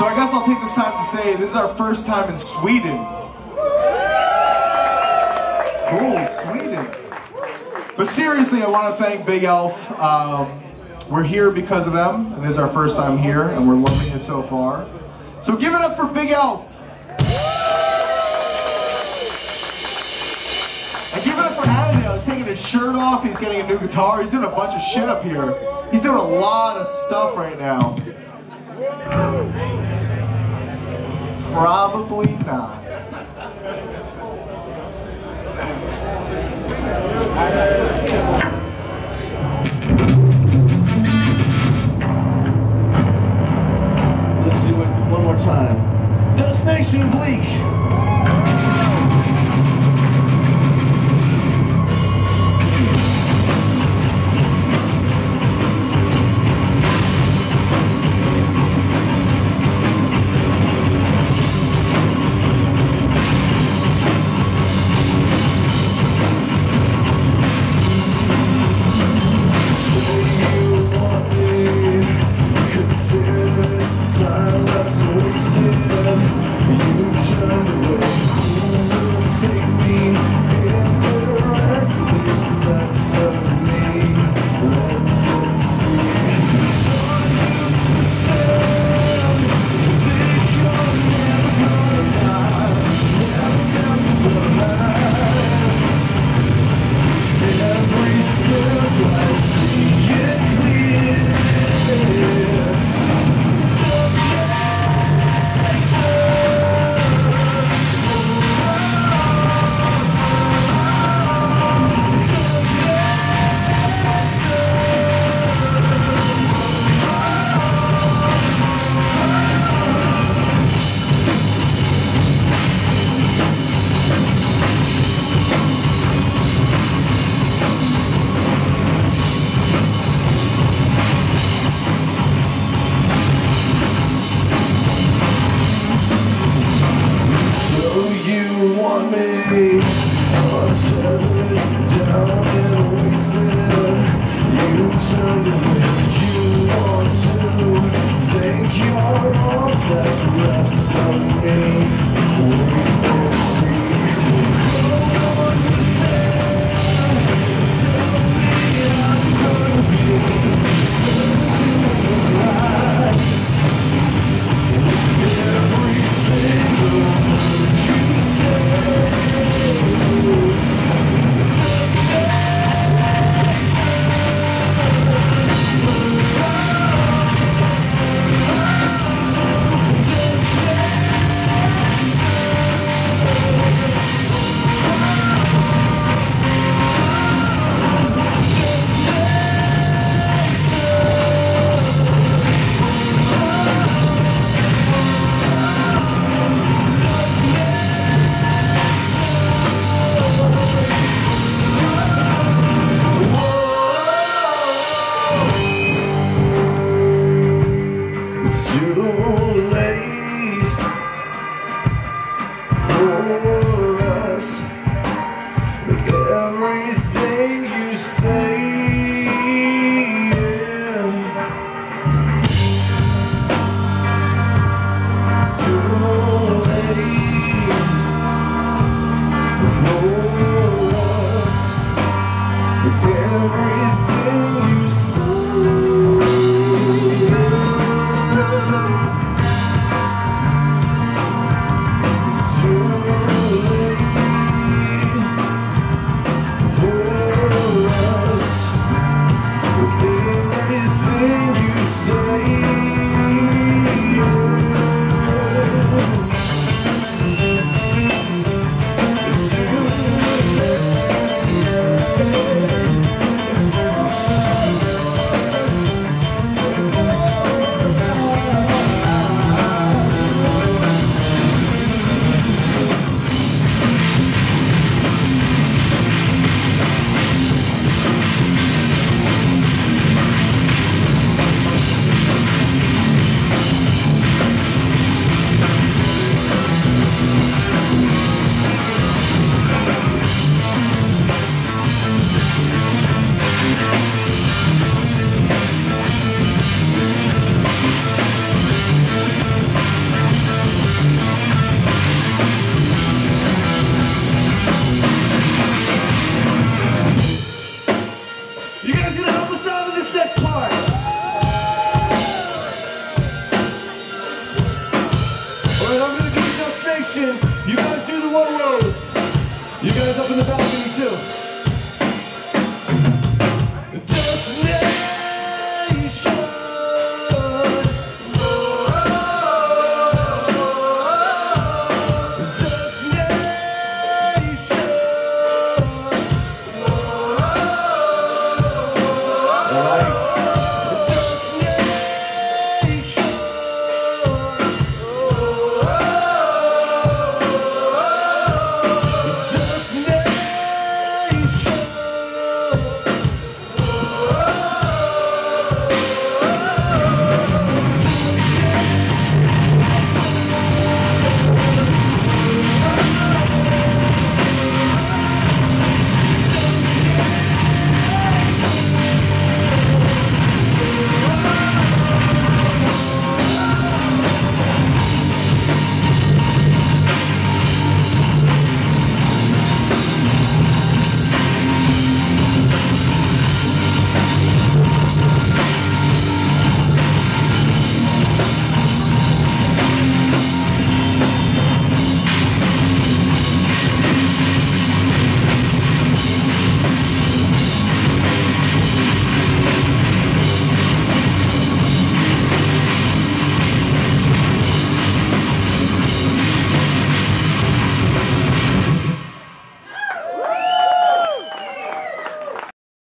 So I guess I'll take this time to say this is our first time in Sweden. Cool, Sweden. But seriously, I want to thank Big Elf. Um, we're here because of them, and this is our first time here, and we're loving it so far. So give it up for Big Elf. And give it up for Anadale. He's taking his shirt off, he's getting a new guitar, he's doing a bunch of shit up here. He's doing a lot of stuff right now. Probably not.